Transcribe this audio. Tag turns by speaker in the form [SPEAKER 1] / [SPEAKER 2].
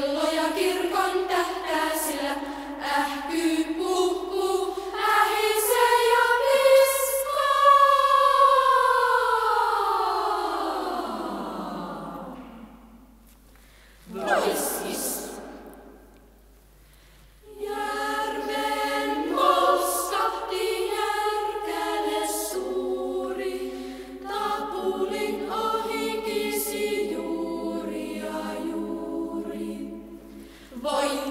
[SPEAKER 1] kello ja kirkon tähtää sillä äh Boy.